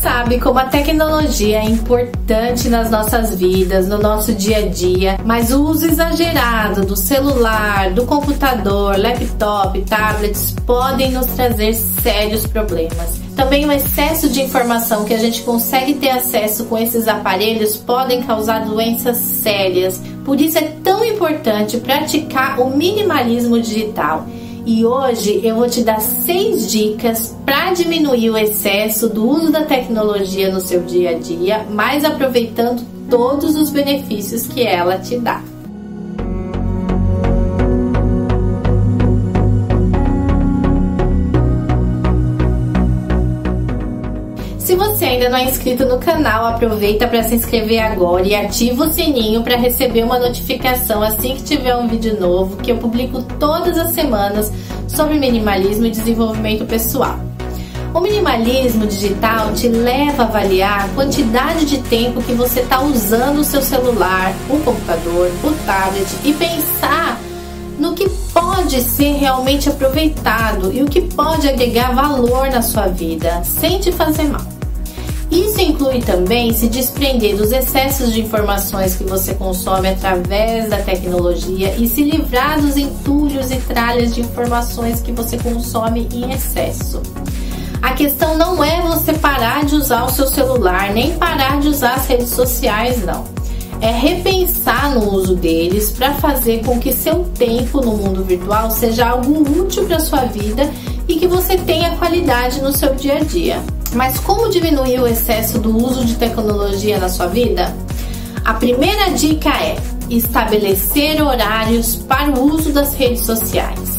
sabe como a tecnologia é importante nas nossas vidas, no nosso dia a dia, mas o uso exagerado do celular, do computador, laptop, tablets podem nos trazer sérios problemas. Também o excesso de informação que a gente consegue ter acesso com esses aparelhos podem causar doenças sérias. Por isso é tão importante praticar o minimalismo digital. E hoje eu vou te dar seis dicas para diminuir o excesso do uso da tecnologia no seu dia a dia, mas aproveitando todos os benefícios que ela te dá. Você ainda não é inscrito no canal, aproveita para se inscrever agora e ativa o sininho para receber uma notificação assim que tiver um vídeo novo que eu publico todas as semanas sobre minimalismo e desenvolvimento pessoal. O minimalismo digital te leva a avaliar a quantidade de tempo que você está usando o seu celular, o computador, o tablet e pensar no que pode ser realmente aproveitado e o que pode agregar valor na sua vida sem te fazer mal. Isso inclui também se desprender dos excessos de informações que você consome através da tecnologia e se livrar dos entulhos e tralhas de informações que você consome em excesso. A questão não é você parar de usar o seu celular, nem parar de usar as redes sociais, não. É repensar no uso deles para fazer com que seu tempo no mundo virtual seja algo útil para sua vida e que você tenha qualidade no seu dia a dia. Mas como diminuir o excesso do uso de tecnologia na sua vida? A primeira dica é estabelecer horários para o uso das redes sociais.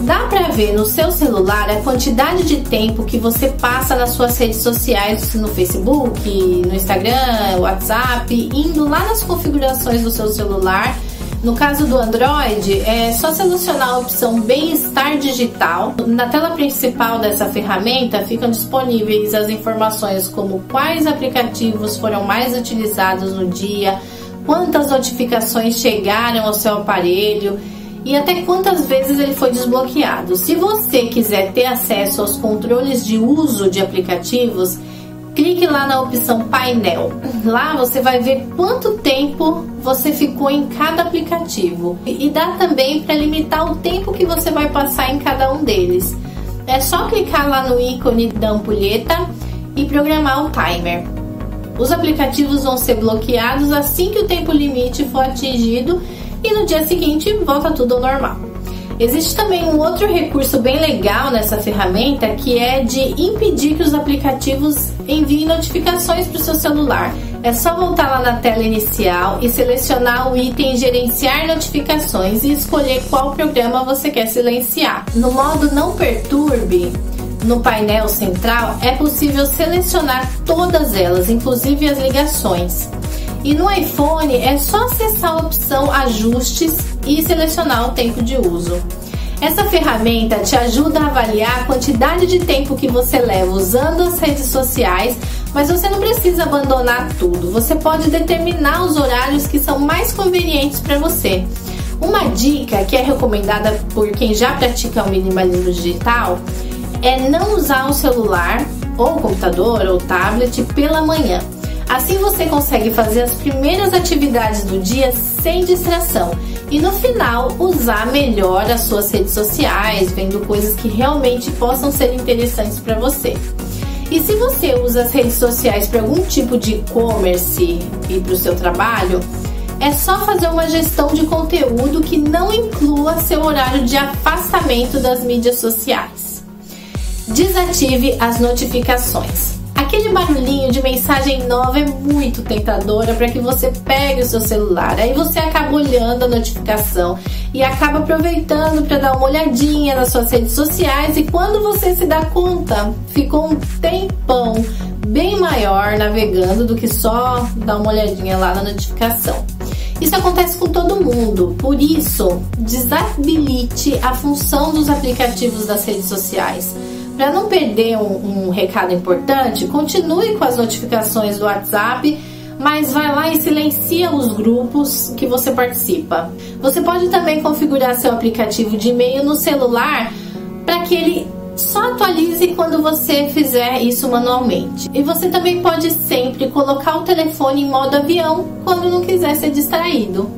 Dá para ver no seu celular a quantidade de tempo que você passa nas suas redes sociais, no Facebook, no Instagram, WhatsApp, indo lá nas configurações do seu celular no caso do Android, é só selecionar a opção Bem-Estar Digital. Na tela principal dessa ferramenta ficam disponíveis as informações como quais aplicativos foram mais utilizados no dia, quantas notificações chegaram ao seu aparelho e até quantas vezes ele foi desbloqueado. Se você quiser ter acesso aos controles de uso de aplicativos, clique lá na opção painel. Lá você vai ver quanto tempo você ficou em cada aplicativo e dá também para limitar o tempo que você vai passar em cada um deles. É só clicar lá no ícone da ampulheta e programar o timer. Os aplicativos vão ser bloqueados assim que o tempo limite for atingido e no dia seguinte volta tudo ao normal. Existe também um outro recurso bem legal nessa ferramenta que é de impedir que os aplicativos enviem notificações para o seu celular. É só voltar lá na tela inicial e selecionar o item Gerenciar notificações e escolher qual programa você quer silenciar. No modo Não Perturbe, no painel central, é possível selecionar todas elas, inclusive as ligações. E no iPhone é só acessar a opção Ajustes e selecionar o tempo de uso. Essa ferramenta te ajuda a avaliar a quantidade de tempo que você leva usando as redes sociais, mas você não precisa abandonar tudo. Você pode determinar os horários que são mais convenientes para você. Uma dica que é recomendada por quem já pratica o minimalismo digital é não usar o celular ou computador ou tablet pela manhã. Assim você consegue fazer as primeiras atividades do dia sem distração e no final usar melhor as suas redes sociais, vendo coisas que realmente possam ser interessantes para você. E se você usa as redes sociais para algum tipo de e-commerce e para o seu trabalho, é só fazer uma gestão de conteúdo que não inclua seu horário de afastamento das mídias sociais. Desative as notificações. Aquele barulhinho de mensagem nova é muito tentadora para que você pegue o seu celular. Aí você acaba olhando a notificação e acaba aproveitando para dar uma olhadinha nas suas redes sociais e quando você se dá conta, ficou um tempão bem maior navegando do que só dar uma olhadinha lá na notificação. Isso acontece com todo mundo, por isso, desabilite a função dos aplicativos das redes sociais. Para não perder um, um recado importante, continue com as notificações do WhatsApp mas vai lá e silencia os grupos que você participa. Você pode também configurar seu aplicativo de e-mail no celular para que ele Só atualize quando você fizer isso manualmente. E você também pode sempre colocar o telefone em modo avião quando não quiser ser distraído.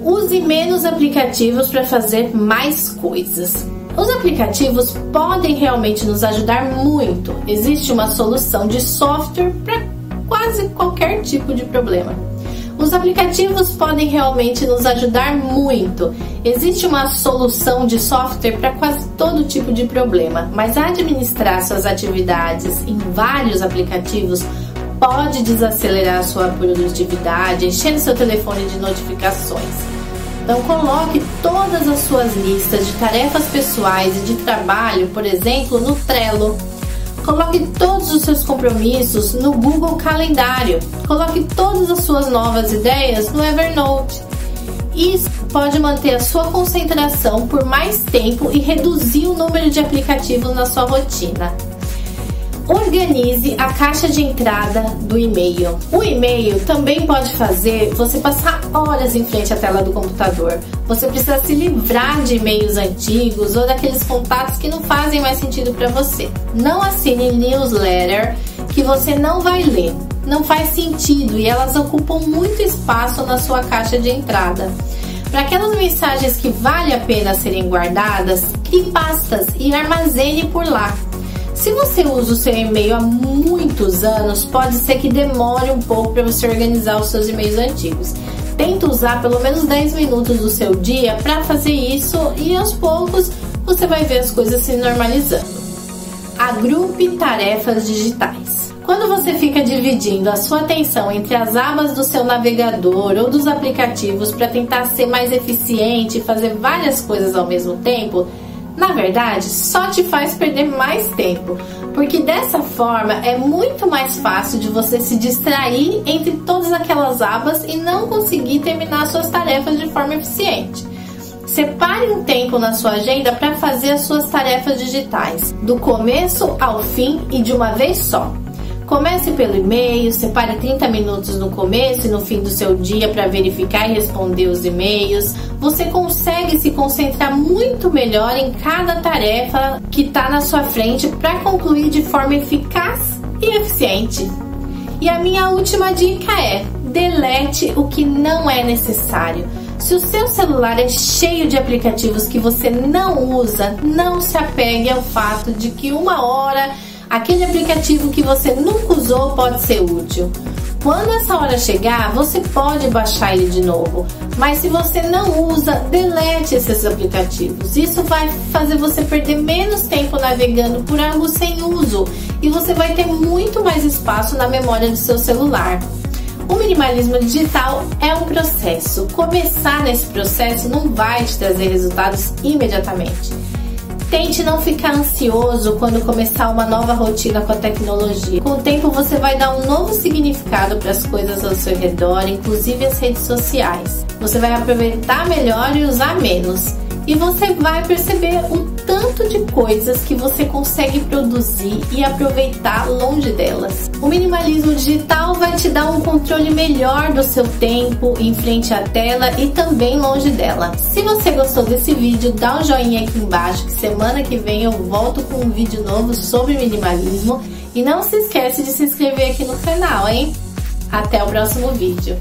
Use menos aplicativos para fazer mais coisas. Os aplicativos podem realmente nos ajudar muito. Existe uma solução de software para quase qualquer tipo de problema. Os aplicativos podem realmente nos ajudar muito. Existe uma solução de software para quase todo tipo de problema, mas administrar suas atividades em vários aplicativos pode desacelerar sua produtividade, enchendo seu telefone de notificações. Então coloque todas as suas listas de tarefas pessoais e de trabalho, por exemplo, no Trello. Coloque todos os seus compromissos no Google Calendário. Coloque todas as suas novas ideias no Evernote. Isso pode manter a sua concentração por mais tempo e reduzir o número de aplicativos na sua rotina. Organize a caixa de entrada do e-mail. O e-mail também pode fazer você passar horas em frente à tela do computador. Você precisa se livrar de e-mails antigos ou daqueles contatos que não fazem mais sentido para você. Não assine newsletter que você não vai ler. Não faz sentido e elas ocupam muito espaço na sua caixa de entrada. Para aquelas mensagens que vale a pena serem guardadas, crie pastas e armazene por lá. Se você usa o seu e-mail há muitos anos, pode ser que demore um pouco para você organizar os seus e-mails antigos. Tenta usar pelo menos 10 minutos do seu dia para fazer isso e aos poucos você vai ver as coisas se normalizando. Agrupe tarefas digitais. Quando você fica dividindo a sua atenção entre as abas do seu navegador ou dos aplicativos para tentar ser mais eficiente e fazer várias coisas ao mesmo tempo, na verdade, só te faz perder mais tempo, porque dessa forma é muito mais fácil de você se distrair entre todas aquelas abas e não conseguir terminar suas tarefas de forma eficiente. Separe um tempo na sua agenda para fazer as suas tarefas digitais, do começo ao fim e de uma vez só. Comece pelo e-mail, separe 30 minutos no começo e no fim do seu dia para verificar e responder os e-mails. Você consegue se concentrar muito melhor em cada tarefa que está na sua frente para concluir de forma eficaz e eficiente. E a minha última dica é: delete o que não é necessário. Se o seu celular é cheio de aplicativos que você não usa, não se apegue ao fato de que uma hora aquele aplicativo que você nunca usou pode ser útil. Quando essa hora chegar, você pode baixar ele de novo, mas se você não usa, delete esses aplicativos. Isso vai fazer você perder menos tempo navegando por algo sem uso e você vai ter muito mais espaço na memória do seu celular. O minimalismo digital é um processo. Começar nesse processo não vai te trazer resultados imediatamente Tente não ficar ansioso quando começar uma nova rotina com a tecnologia. Com o tempo você vai dar um novo significado para as coisas ao seu redor, inclusive as redes sociais. Você vai aproveitar melhor e usar menos e você vai perceber o tanto de coisas que você consegue produzir e aproveitar longe delas. O minimalismo digital vai te dar um controle melhor do seu tempo em frente à tela e também longe dela. Se você gostou desse vídeo, dá um joinha aqui embaixo que semana que vem eu volto com um vídeo novo sobre minimalismo e não se esquece de se inscrever aqui no canal, hein? Até o próximo vídeo.